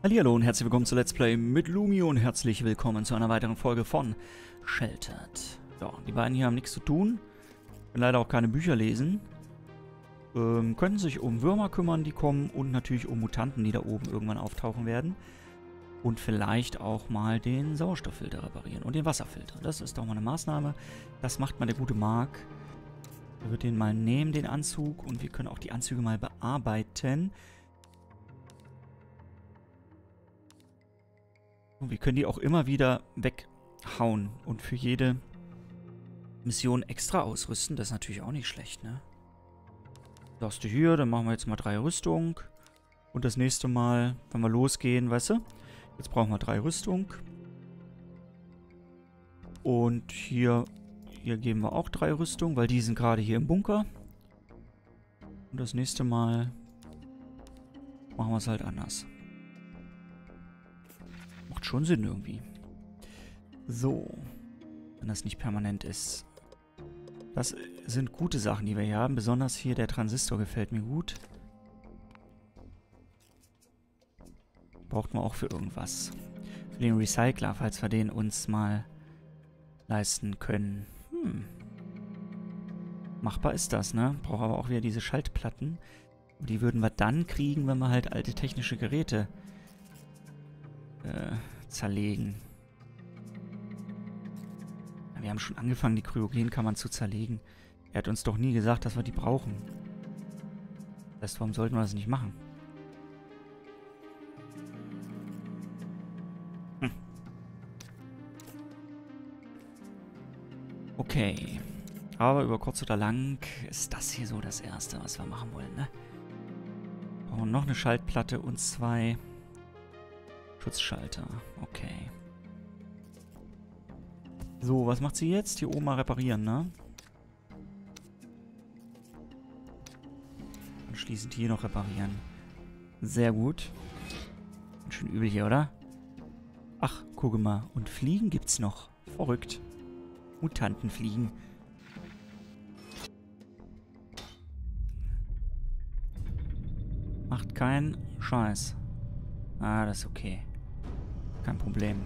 Hallo und herzlich willkommen zu Let's Play mit Lumi und herzlich willkommen zu einer weiteren Folge von Sheltered. So, die beiden hier haben nichts zu tun, können leider auch keine Bücher lesen, ähm, könnten sich um Würmer kümmern, die kommen und natürlich um Mutanten, die da oben irgendwann auftauchen werden. Und vielleicht auch mal den Sauerstofffilter reparieren und den Wasserfilter. Das ist doch mal eine Maßnahme. Das macht mal der gute Mark. Er wird den mal nehmen, den Anzug, und wir können auch die Anzüge mal bearbeiten. Wir können die auch immer wieder weghauen und für jede Mission extra ausrüsten. Das ist natürlich auch nicht schlecht, ne? Da hast du hier, dann machen wir jetzt mal drei Rüstung. Und das nächste Mal, wenn wir losgehen, weißt du? Jetzt brauchen wir drei Rüstung. Und hier, hier geben wir auch drei Rüstung, weil die sind gerade hier im Bunker. Und das nächste Mal machen wir es halt anders. Macht schon Sinn irgendwie. So. Wenn das nicht permanent ist. Das sind gute Sachen, die wir hier haben. Besonders hier der Transistor gefällt mir gut. Braucht man auch für irgendwas. Für den Recycler, falls wir den uns mal leisten können. Hm. Machbar ist das, ne? Braucht aber auch wieder diese Schaltplatten. Die würden wir dann kriegen, wenn wir halt alte technische Geräte äh, zerlegen. Wir haben schon angefangen, die Kryogenkammern zu zerlegen. Er hat uns doch nie gesagt, dass wir die brauchen. Das heißt, warum sollten wir das nicht machen? Hm. Okay. Aber über kurz oder lang ist das hier so das Erste, was wir machen wollen, ne? Brauchen noch eine Schaltplatte und zwei Schutzschalter. Okay. So, was macht sie jetzt? Hier oben mal reparieren, ne? Anschließend hier noch reparieren. Sehr gut. Schön übel hier, oder? Ach, gucke mal. Und Fliegen gibt's noch. Verrückt. Mutantenfliegen. Macht keinen Scheiß. Ah, das ist okay. Kein Problem.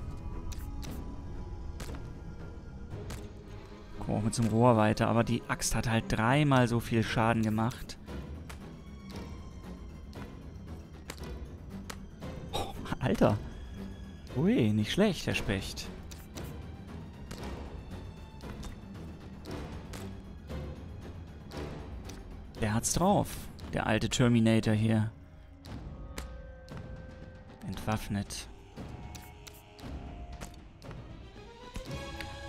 Gucken wir auch mit einem Rohr weiter. Aber die Axt hat halt dreimal so viel Schaden gemacht. Oh, Alter. Ui, nicht schlecht, der Specht. Der hat's drauf. Der alte Terminator hier. Entwaffnet.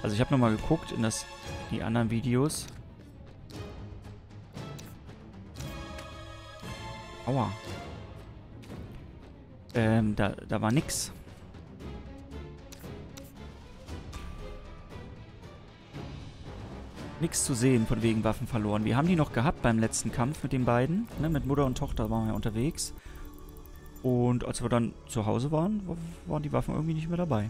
Also ich habe nochmal geguckt in das, die anderen Videos. Aua. Ähm, da, da war nix. Nix zu sehen von wegen Waffen verloren. Wir haben die noch gehabt beim letzten Kampf mit den beiden. Ne, mit Mutter und Tochter waren wir unterwegs. Und als wir dann zu Hause waren, waren die Waffen irgendwie nicht mehr dabei.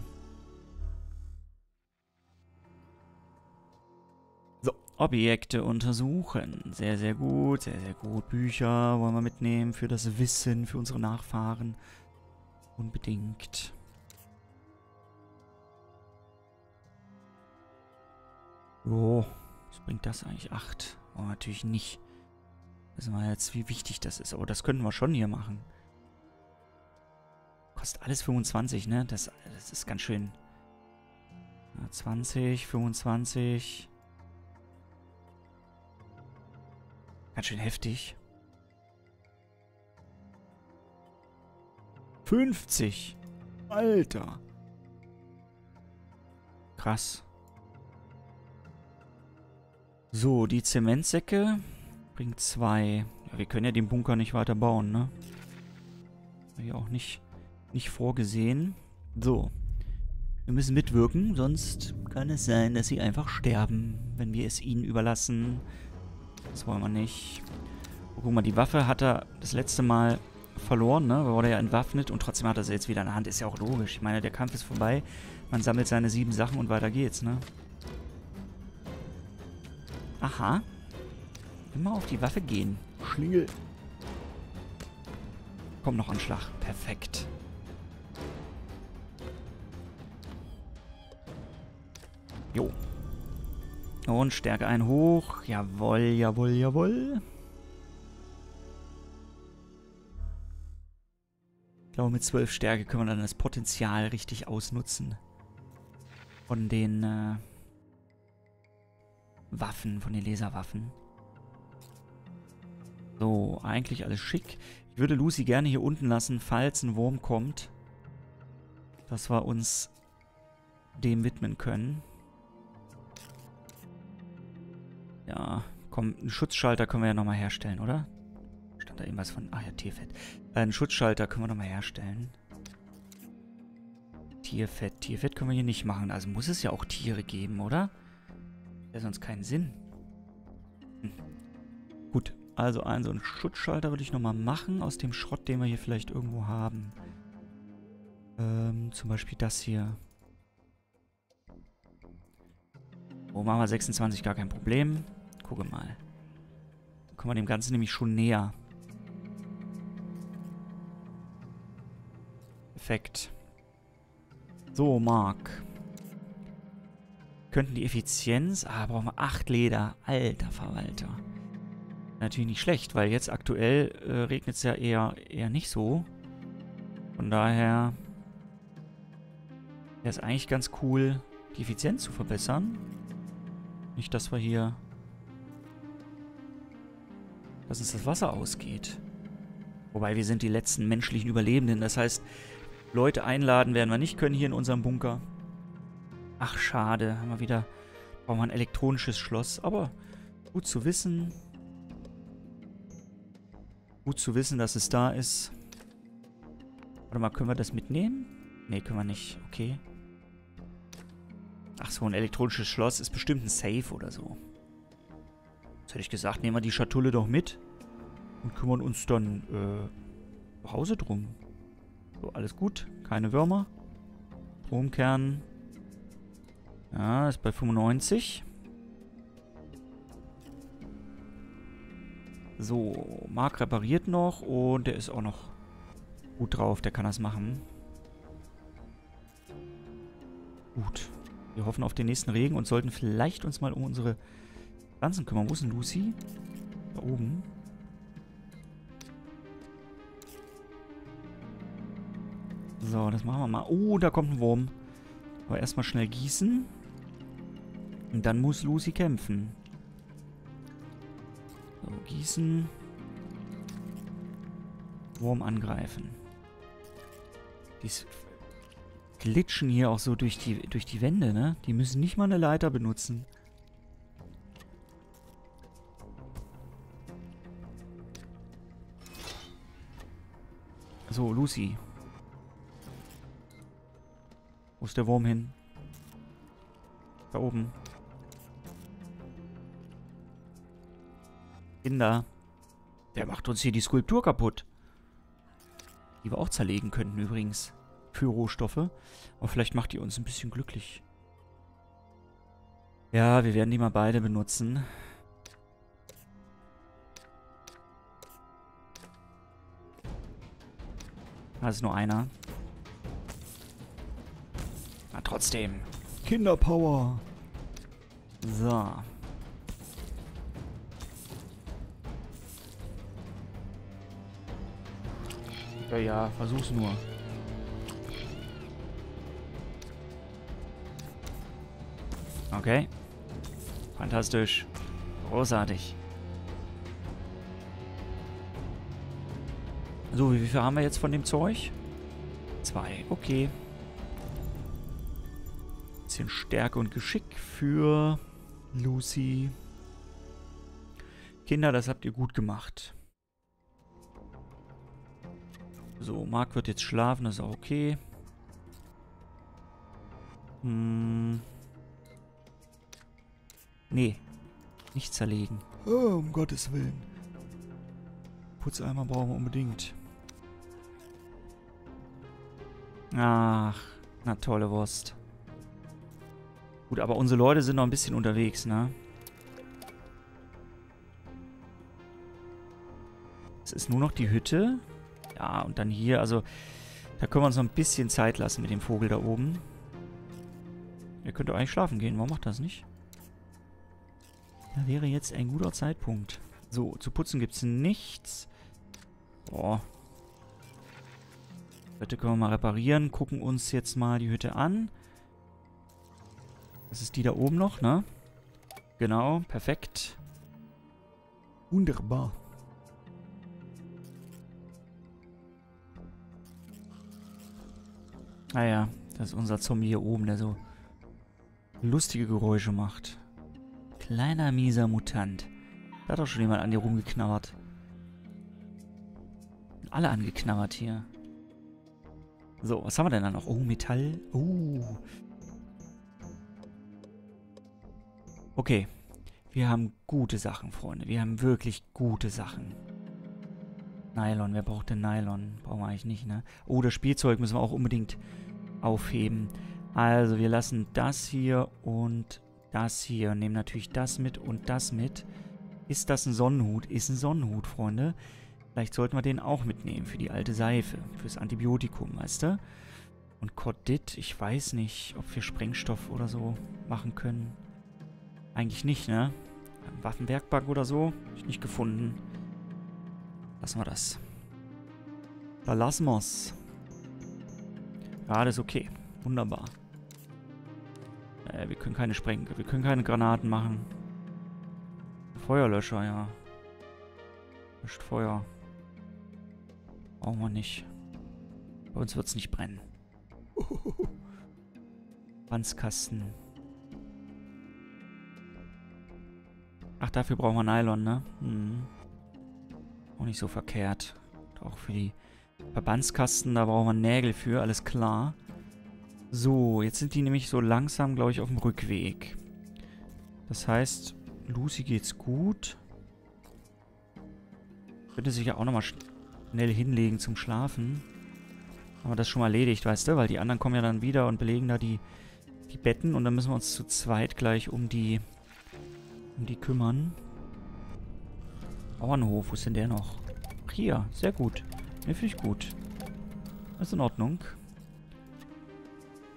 Objekte untersuchen. Sehr, sehr gut, sehr, sehr gut. Bücher wollen wir mitnehmen für das Wissen, für unsere Nachfahren. Unbedingt. Oh, was bringt das eigentlich? Acht. Oh, natürlich nicht. Wissen wir jetzt, wie wichtig das ist. Aber das könnten wir schon hier machen. Kostet alles 25, ne? Das, das ist ganz schön. 20, 25. Ganz schön heftig. 50. Alter. Krass. So, die Zementsäcke bringt zwei. Ja, wir können ja den Bunker nicht weiter bauen, ne? Hier auch nicht nicht vorgesehen. So. Wir müssen mitwirken, sonst kann es sein, dass sie einfach sterben, wenn wir es ihnen überlassen. Das wollen wir nicht. Oh, guck mal, die Waffe hat er das letzte Mal verloren, ne? Wurde ja entwaffnet und trotzdem hat er sie jetzt wieder in der Hand. Ist ja auch logisch. Ich meine, der Kampf ist vorbei. Man sammelt seine sieben Sachen und weiter geht's, ne? Aha. Immer auf die Waffe gehen. Schlingel. Komm noch Anschlag. Perfekt. Jo. Und Stärke ein hoch. Jawoll, jawoll, jawoll. Ich glaube, mit 12 Stärke können wir dann das Potenzial richtig ausnutzen. Von den äh, Waffen, von den Laserwaffen. So, eigentlich alles schick. Ich würde Lucy gerne hier unten lassen, falls ein Wurm kommt. Dass wir uns dem widmen können. Ja, komm, einen Schutzschalter können wir ja nochmal herstellen, oder? Stand da irgendwas von... Ach ja, Tierfett. Äh, einen Schutzschalter können wir nochmal herstellen. Tierfett. Tierfett können wir hier nicht machen. Also muss es ja auch Tiere geben, oder? Ja, sonst keinen Sinn. Hm. Gut, also einen so einen Schutzschalter würde ich nochmal machen aus dem Schrott, den wir hier vielleicht irgendwo haben. Ähm, zum Beispiel das hier. Wo machen wir 26? Gar kein Problem. Gucke mal. Dann kommen wir dem Ganzen nämlich schon näher. Perfekt. So, Mark. Könnten die Effizienz... Ah, brauchen wir 8 Leder. Alter Verwalter. Natürlich nicht schlecht, weil jetzt aktuell äh, regnet es ja eher, eher nicht so. Von daher wäre es eigentlich ganz cool, die Effizienz zu verbessern. Nicht, dass wir hier... Dass uns das Wasser ausgeht. Wobei wir sind die letzten menschlichen Überlebenden. Das heißt, Leute einladen werden wir nicht können hier in unserem Bunker. Ach, schade. Haben wir wieder... Brauchen wir ein elektronisches Schloss. Aber gut zu wissen. Gut zu wissen, dass es da ist. Warte mal, können wir das mitnehmen? Ne, können wir nicht. Okay. Ach so, ein elektronisches Schloss ist bestimmt ein Safe oder so. Jetzt hätte ich gesagt, nehmen wir die Schatulle doch mit und kümmern uns dann äh, zu Hause drum. So, alles gut. Keine Würmer. Stromkern. Ja, ist bei 95. So, Mark repariert noch und der ist auch noch gut drauf. Der kann das machen. Gut. Wir hoffen auf den nächsten Regen und sollten vielleicht uns mal um unsere Pflanzen kümmern. Wo ist denn Lucy? Da oben. So, das machen wir mal. Oh, da kommt ein Wurm. Aber erstmal schnell gießen. Und dann muss Lucy kämpfen. So, gießen. Wurm angreifen. Die glitschen hier auch so durch die, durch die Wände, ne? Die müssen nicht mal eine Leiter benutzen. So, Lucy. Wo ist der Wurm hin? Da oben. Kinder. Der macht uns hier die Skulptur kaputt. Die wir auch zerlegen könnten übrigens für Rohstoffe. Aber vielleicht macht die uns ein bisschen glücklich. Ja, wir werden die mal beide benutzen. Da ist nur einer. Na trotzdem. Kinderpower. So. Ja, ja, versuch's nur. Okay. Fantastisch. Großartig. So, wie viel haben wir jetzt von dem Zeug? Zwei. Okay. Bisschen Stärke und Geschick für Lucy. Kinder, das habt ihr gut gemacht. So, Mark wird jetzt schlafen, das ist auch okay. Hm. Nee. Nicht zerlegen. Oh, um Gottes Willen. Putzeimer brauchen wir unbedingt. Ach, na tolle Wurst. Gut, aber unsere Leute sind noch ein bisschen unterwegs, ne? Es ist nur noch die Hütte. Ja, und dann hier, also da können wir uns noch ein bisschen Zeit lassen mit dem Vogel da oben. Ihr könnt doch eigentlich schlafen gehen. Warum macht das nicht? Da wäre jetzt ein guter Zeitpunkt. So, zu putzen gibt es nichts. Boah. Hütte können wir mal reparieren. Gucken uns jetzt mal die Hütte an. Das ist die da oben noch, ne? Genau, perfekt. Wunderbar. Naja, ah das ist unser Zombie hier oben, der so lustige Geräusche macht. Kleiner, mieser Mutant. Da hat doch schon jemand an dir rumgeknabbert. Alle angeknabbert hier. So, was haben wir denn da noch? Oh, Metall. Oh. Okay. Wir haben gute Sachen, Freunde. Wir haben wirklich gute Sachen. Nylon. Wer braucht denn Nylon? Brauchen wir eigentlich nicht, ne? Oh, das Spielzeug müssen wir auch unbedingt aufheben. Also, wir lassen das hier und das hier. Nehmen natürlich das mit und das mit. Ist das ein Sonnenhut? Ist ein Sonnenhut, Freunde. Vielleicht sollten wir den auch mitnehmen für die alte Seife. Fürs Antibiotikum, weißt du? Und Cordit, ich weiß nicht, ob wir Sprengstoff oder so machen können. Eigentlich nicht, ne? Waffenwerkbank oder so? Hab ich nicht gefunden. Lassen wir das. Da lassen wir's. Ja, das ist okay. Wunderbar. Äh, wir können keine Spreng... Wir können keine Granaten machen. Feuerlöscher, ja. Löscht Feuer. Brauchen wir nicht. Bei uns wird's nicht brennen. Wandskasten. Ach, dafür brauchen wir Nylon, ne? Hm. Auch nicht so verkehrt. Auch für die Verbandskasten, da brauchen wir Nägel für, alles klar. So, jetzt sind die nämlich so langsam, glaube ich, auf dem Rückweg. Das heißt, Lucy geht's gut. Könnte sich ja auch nochmal schnell hinlegen zum Schlafen. Haben wir das schon mal erledigt, weißt du? Weil die anderen kommen ja dann wieder und belegen da die, die Betten. Und dann müssen wir uns zu zweit gleich um die um die kümmern. Bauernhof, wo ist denn der noch? Ach, hier, sehr gut. Ne, finde ich gut. Das ist in Ordnung.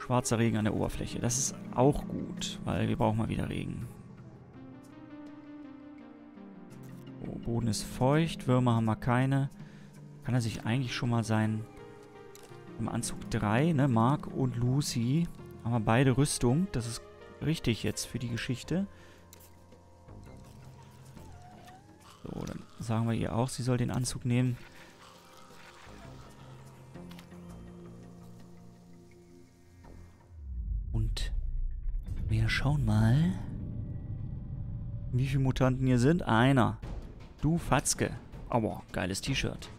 Schwarzer Regen an der Oberfläche. Das ist auch gut, weil wir brauchen mal wieder Regen. Oh, Boden ist feucht, Würmer haben wir keine. Kann er sich eigentlich schon mal sein... Im Anzug 3, ne? Mark und Lucy haben wir beide Rüstung. Das ist richtig jetzt für die Geschichte. So, dann sagen wir ihr auch, sie soll den Anzug nehmen. Schauen mal, wie viele Mutanten hier sind. Einer. Du Fatzke. Aber geiles T-Shirt.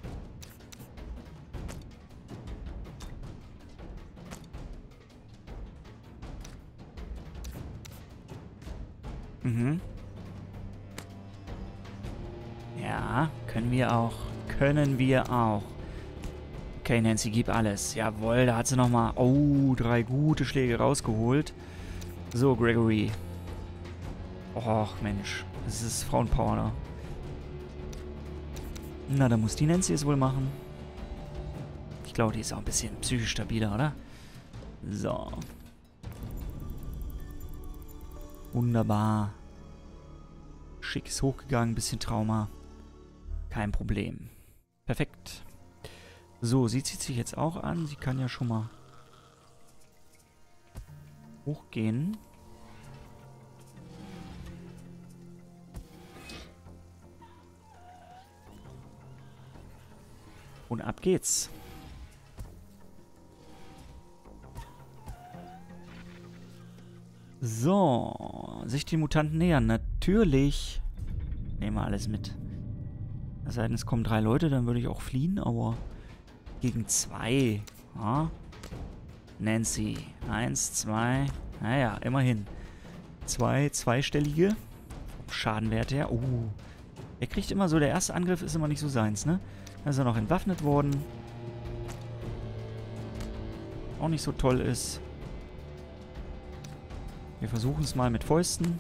Mhm. Ja, können wir auch. Können wir auch. Okay, Nancy, gib alles. Jawohl, da hat sie nochmal... Oh, drei gute Schläge rausgeholt. So, Gregory. Och, Mensch. Das ist Frauenpower, ne? Na, dann muss die Nancy es wohl machen. Ich glaube, die ist auch ein bisschen psychisch stabiler, oder? So. Wunderbar. Schick ist hochgegangen, bisschen Trauma. Kein Problem. Perfekt. So, sie zieht sich jetzt auch an. Sie kann ja schon mal hochgehen. Und ab geht's. So, sich den Mutanten nähern. Natürlich. Nehmen wir alles mit. Es sei denn, es kommen drei Leute, dann würde ich auch fliehen, aber gegen zwei. Ja. Nancy. Eins, zwei. Naja, immerhin. Zwei, zweistellige Schadenwerte her. Oh. Er kriegt immer so, der erste Angriff ist immer nicht so seins, ne? Da ist er noch entwaffnet worden. Auch nicht so toll ist. Wir versuchen es mal mit Fäusten.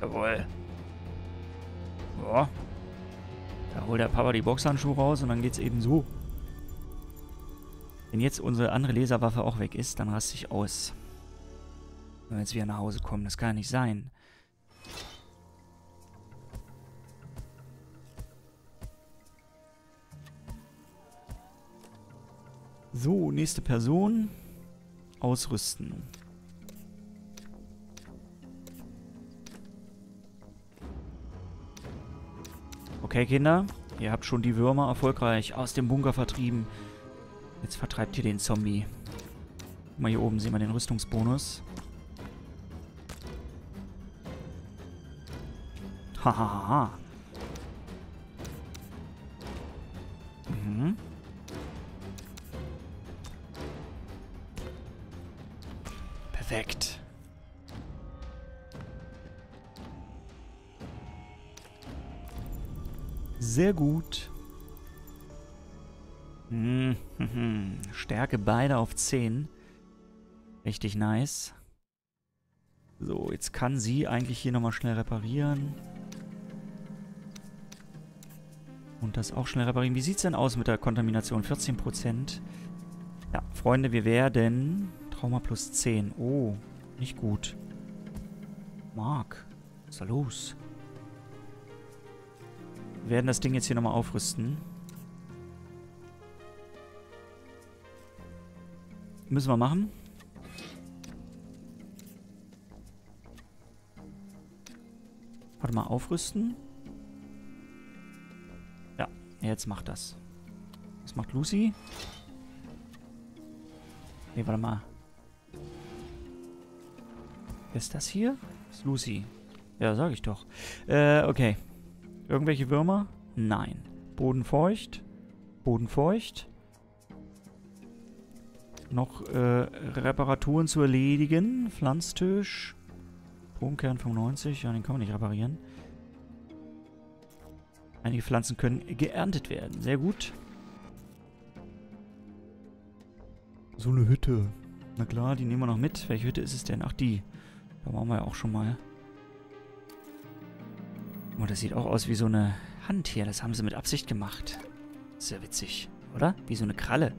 Jawohl. Boah. Da holt der Papa die Boxhandschuhe raus und dann geht's eben so. Wenn jetzt unsere andere Laserwaffe auch weg ist, dann raste ich aus. Wenn wir jetzt wieder nach Hause kommen, das kann ja nicht sein. So, nächste Person. Ausrüsten. Okay, Kinder. Ihr habt schon die Würmer erfolgreich aus dem Bunker vertrieben. Jetzt vertreibt ihr den Zombie. Guck mal, hier oben sehen wir den Rüstungsbonus. Hahaha. Beide auf 10. Richtig nice. So, jetzt kann sie eigentlich hier nochmal schnell reparieren. Und das auch schnell reparieren. Wie sieht es denn aus mit der Kontamination? 14%. Ja, Freunde, wir werden... Trauma plus 10. Oh, nicht gut. Mark, was ist da los? Wir werden das Ding jetzt hier nochmal aufrüsten. Müssen wir machen. Warte mal, aufrüsten. Ja, jetzt macht das. Was macht Lucy? Nee, warte mal. Ist das hier? Das ist Lucy. Ja, sag ich doch. Äh, okay. Irgendwelche Würmer? Nein. Bodenfeucht. Bodenfeucht. Noch äh, Reparaturen zu erledigen. Pflanztisch. Bogenkern 95. Ja, den kann man nicht reparieren. Einige Pflanzen können geerntet werden. Sehr gut. So eine Hütte. Na klar, die nehmen wir noch mit. Welche Hütte ist es denn? Ach, die. Da waren wir ja auch schon mal. Oh, das sieht auch aus wie so eine Hand hier. Das haben sie mit Absicht gemacht. Sehr witzig, oder? Wie so eine Kralle.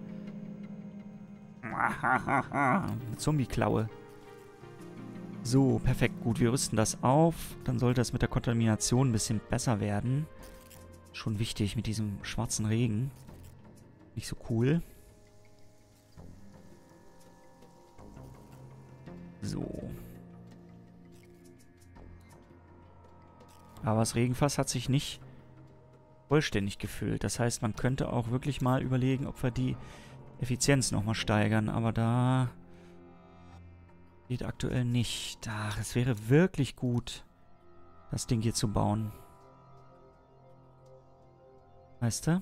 Zombie-Klaue. So, perfekt. Gut, wir rüsten das auf. Dann sollte das mit der Kontamination ein bisschen besser werden. Schon wichtig mit diesem schwarzen Regen. Nicht so cool. So. Aber das Regenfass hat sich nicht vollständig gefüllt. Das heißt, man könnte auch wirklich mal überlegen, ob wir die Effizienz nochmal steigern. Aber da geht aktuell nicht. Ach, es wäre wirklich gut, das Ding hier zu bauen. Weißt du?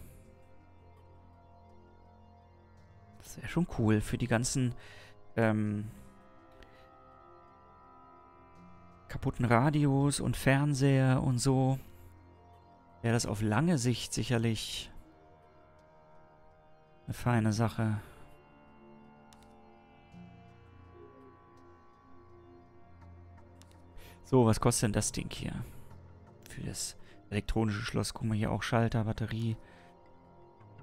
Das wäre schon cool für die ganzen ähm, kaputten Radios und Fernseher und so, wäre das auf lange Sicht sicherlich eine feine Sache. So, was kostet denn das Ding hier? Für das elektronische Schloss. Gucken wir hier auch Schalter, Batterie.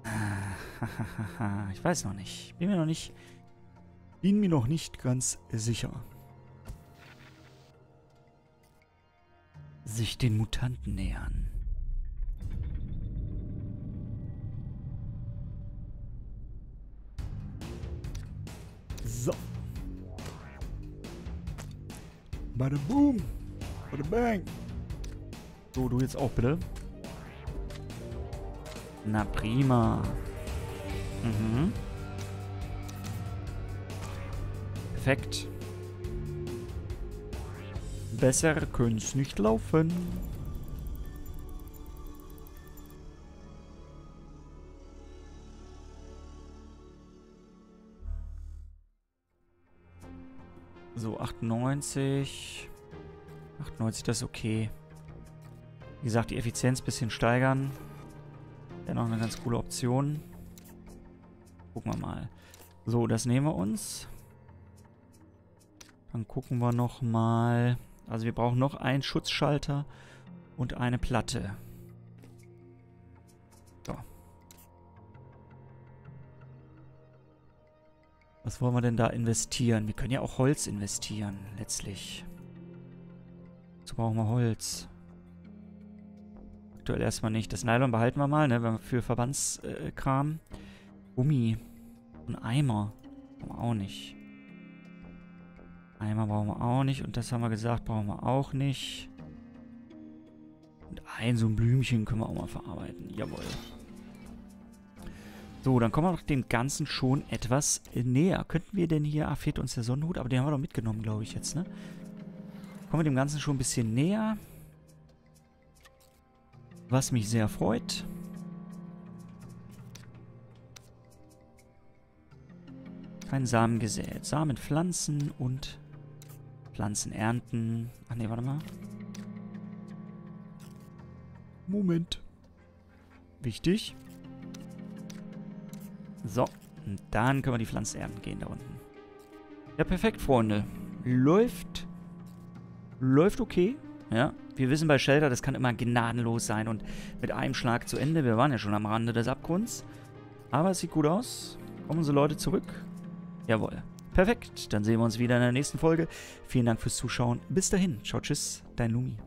Ich weiß noch nicht. Bin mir noch nicht... Bin mir noch nicht ganz sicher. sich den Mutanten nähern. So. Bada boom. Bada bang. So, du jetzt auch bitte. Na prima. Mhm. Perfekt. Besser könnte nicht laufen. So, 98. 98, das ist okay. Wie gesagt, die Effizienz ein bisschen steigern. Wäre noch eine ganz coole Option. Gucken wir mal. So, das nehmen wir uns. Dann gucken wir noch mal... Also wir brauchen noch einen Schutzschalter und eine Platte. Was wollen wir denn da investieren? Wir können ja auch Holz investieren, letztlich. Dazu brauchen wir Holz. Aktuell erstmal nicht. Das Nylon behalten wir mal, ne? Für Verbandskram. Äh, Gummi. Ein Eimer. Brauchen wir auch nicht. Eimer brauchen wir auch nicht. Und das haben wir gesagt, brauchen wir auch nicht. Und ein so ein Blümchen können wir auch mal verarbeiten. Jawohl. So, dann kommen wir doch dem Ganzen schon etwas näher. Könnten wir denn hier... Ah, fehlt uns der Sonnenhut, aber den haben wir doch mitgenommen, glaube ich, jetzt, ne? Kommen wir dem Ganzen schon ein bisschen näher. Was mich sehr freut. Kein Samen gesät. Samen pflanzen und Pflanzen ernten. Ach ne, warte mal. Moment. Wichtig. So, und dann können wir die Pflanzen ernten gehen da unten. Ja, perfekt, Freunde. Läuft. Läuft okay. Ja, wir wissen bei Shelter, das kann immer gnadenlos sein und mit einem Schlag zu Ende. Wir waren ja schon am Rande des Abgrunds. Aber es sieht gut aus. Kommen unsere Leute zurück? Jawohl. Perfekt, dann sehen wir uns wieder in der nächsten Folge. Vielen Dank fürs Zuschauen. Bis dahin. Ciao, tschüss, dein Lumi.